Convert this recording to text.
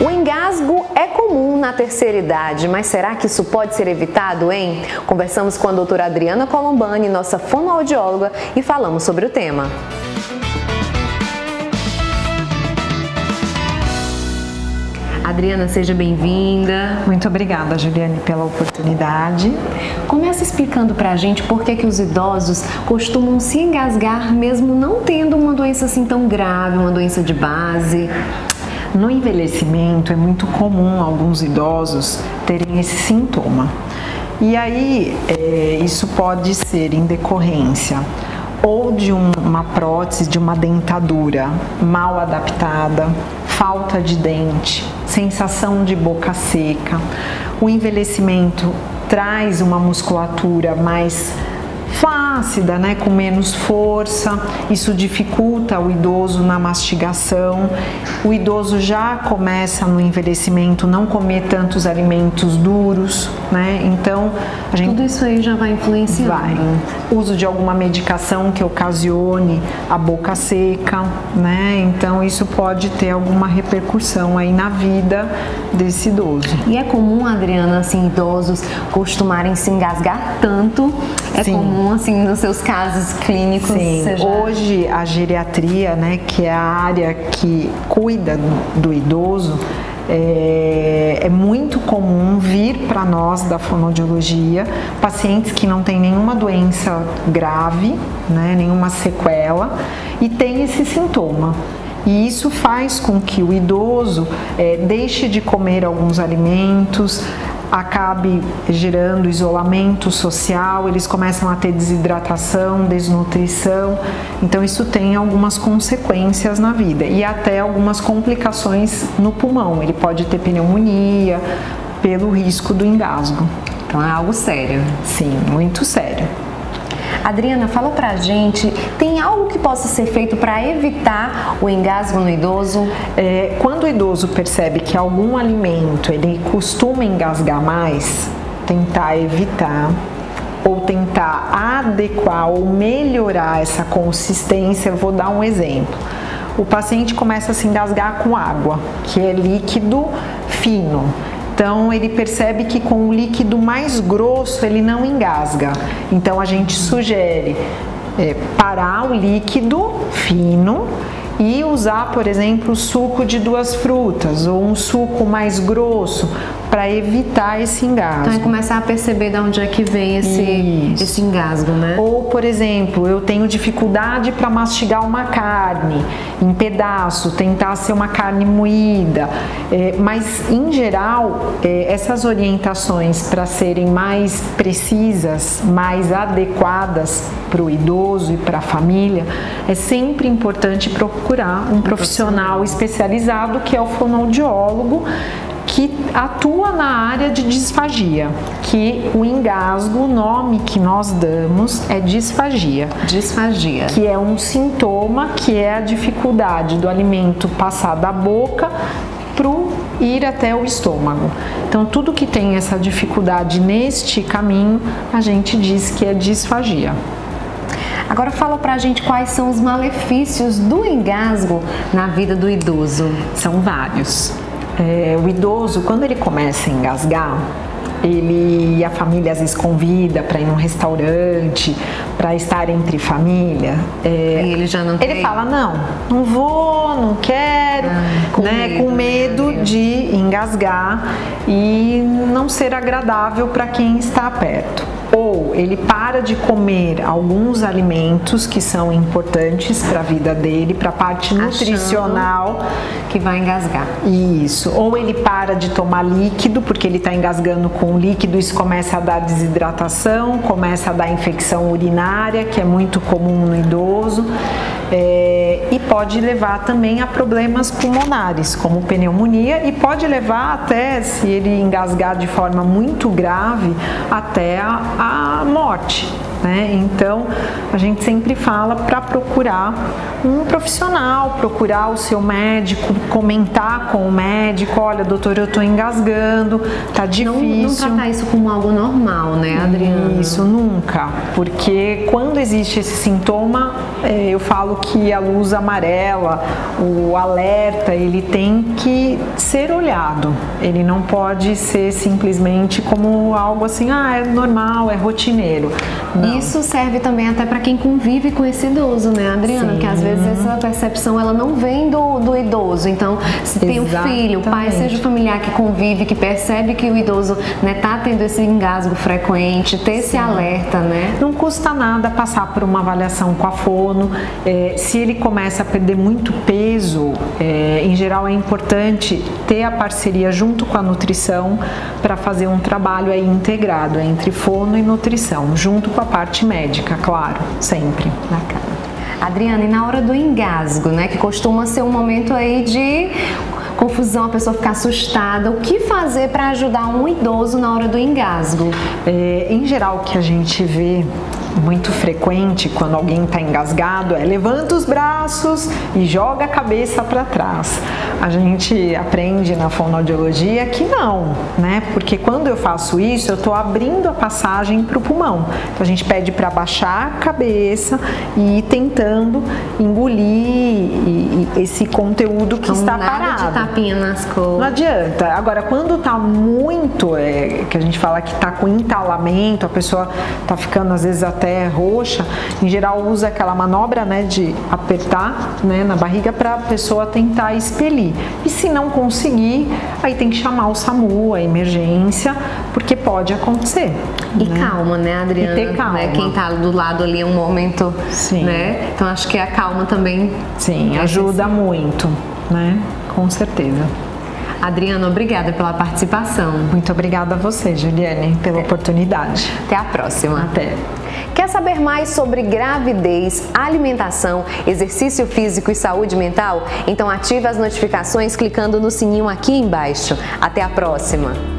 O engasgo é comum na terceira idade, mas será que isso pode ser evitado, hein? Conversamos com a doutora Adriana Colombani, nossa fonoaudióloga, e falamos sobre o tema. Adriana, seja bem-vinda. Muito obrigada, Juliane, pela oportunidade. Começa explicando pra gente por que, que os idosos costumam se engasgar mesmo não tendo uma doença assim tão grave, uma doença de base. No envelhecimento é muito comum alguns idosos terem esse sintoma. E aí, é, isso pode ser em decorrência ou de um, uma prótese, de uma dentadura mal adaptada, falta de dente, sensação de boca seca. O envelhecimento traz uma musculatura mais flácida, né, com menos força. Isso dificulta o idoso na mastigação. O idoso já começa no envelhecimento não comer tantos alimentos duros, né? Então, a gente tudo isso aí já vai influenciando. Vai. Uso de alguma medicação que ocasione a boca seca, né? Então, isso pode ter alguma repercussão aí na vida desse idoso. E é comum, Adriana, assim, idosos costumarem se engasgar tanto. É Sim. comum assim, nos seus casos clínicos? Sim, já... hoje a geriatria, né, que é a área que cuida do, do idoso, é, é, muito comum vir para nós da fonoaudiologia pacientes que não têm nenhuma doença grave, né, nenhuma sequela e tem esse sintoma. E isso faz com que o idoso é, deixe de comer alguns alimentos, acabe gerando isolamento social, eles começam a ter desidratação, desnutrição. Então isso tem algumas consequências na vida e até algumas complicações no pulmão. Ele pode ter pneumonia pelo risco do engasgo. Então é algo sério. Sim, muito sério. Adriana, fala pra gente, tem algo que possa ser feito para evitar o engasgo no idoso? É, quando o idoso percebe que algum alimento ele costuma engasgar mais, tentar evitar ou tentar adequar ou melhorar essa consistência, vou dar um exemplo. O paciente começa a se engasgar com água, que é líquido fino. Então ele percebe que com o líquido mais grosso ele não engasga. Então a gente sugere é, parar o líquido fino e usar, por exemplo, suco de duas frutas ou um suco mais grosso para evitar esse engasgo. Então, é começar a perceber de onde é que vem esse, esse engasgo, né? Ou, por exemplo, eu tenho dificuldade para mastigar uma carne em pedaço, tentar ser uma carne moída, é, mas em geral, é, essas orientações para serem mais precisas, mais adequadas para o idoso e para a família, é sempre importante procurar um profissional especializado que é o fonoaudiólogo que atua na área de disfagia, que o engasgo, o nome que nós damos é disfagia. Disfagia. Que é um sintoma que é a dificuldade do alimento passar da boca pro ir até o estômago. Então, tudo que tem essa dificuldade neste caminho, a gente diz que é disfagia. Agora fala pra gente quais são os malefícios do engasgo na vida do idoso. São vários. É, o idoso, quando ele começa a engasgar, ele a família às vezes convida para ir num restaurante, para estar entre família. É, e ele já não Ele fala não, não vou, não quero, ah, com né? Medo, com medo né? de engasgar e não ser agradável para quem está perto ou ele para de comer alguns alimentos que são importantes para a vida dele, para a parte nutricional que vai engasgar. Isso. Ou ele para de tomar líquido porque ele está engasgando com líquido, isso começa a dar desidratação, começa a dar infecção urinária, que é muito comum no idoso. É, e pode levar também a problemas pulmonares, como pneumonia, e pode levar até, se ele engasgar de forma muito grave, até a, a morte. Né? Então a gente sempre fala para procurar um profissional, procurar o seu médico, comentar com o médico, olha, doutor, eu estou engasgando, tá difícil. Não, não tratar isso como algo normal, né, Adriana? Isso nunca, porque quando existe esse sintoma, é, eu falo que a luz amarela, o alerta, ele tem que ser olhado. Ele não pode ser simplesmente como algo assim, ah, é normal, é rotineiro. Não. Isso serve também até para quem convive com esse idoso, né, Adriana? Sim. Que às vezes essa percepção ela não vem do, do idoso. Então, se tem um filho, o pai, seja o familiar que convive, que percebe que o idoso né, tá tendo esse engasgo frequente, ter Sim. esse alerta, né? Não custa nada passar por uma avaliação com a fono. É, se ele começa a perder muito peso, é, em geral é importante ter a parceria junto com a nutrição para fazer um trabalho aí integrado entre fono e nutrição, junto com a parte médica, claro, sempre. Bacana. Adriana, e na hora do engasgo, né, que costuma ser um momento aí de confusão, a pessoa ficar assustada. O que fazer para ajudar um idoso na hora do engasgo? É, em geral, o que a gente vê muito frequente quando alguém está engasgado é levanta os braços e joga a cabeça para trás. A gente aprende na fonoaudiologia que não, né? Porque quando eu faço isso, eu estou abrindo a passagem para o pulmão. Então a gente pede para baixar a cabeça e ir tentando engolir esse conteúdo que então, está nada parado. De tapinha nas cores. Não adianta. Agora, quando está muito, é, que a gente fala que está com entalamento, a pessoa está ficando às vezes até até roxa, em geral usa aquela manobra né, de apertar né, na barriga para a pessoa tentar expelir. E se não conseguir, aí tem que chamar o SAMU, a emergência, porque pode acontecer. E né? calma, né, Adriana? E ter calma. Né? Quem está do lado ali é um momento, Sim. né? Então acho que a calma também. Sim, ajuda muito, né? Com certeza. Adriana, obrigada pela participação. Muito obrigada a você, Juliane, pela oportunidade. Até a próxima. Até. Quer saber mais sobre gravidez, alimentação, exercício físico e saúde mental? Então ative as notificações clicando no sininho aqui embaixo. Até a próxima!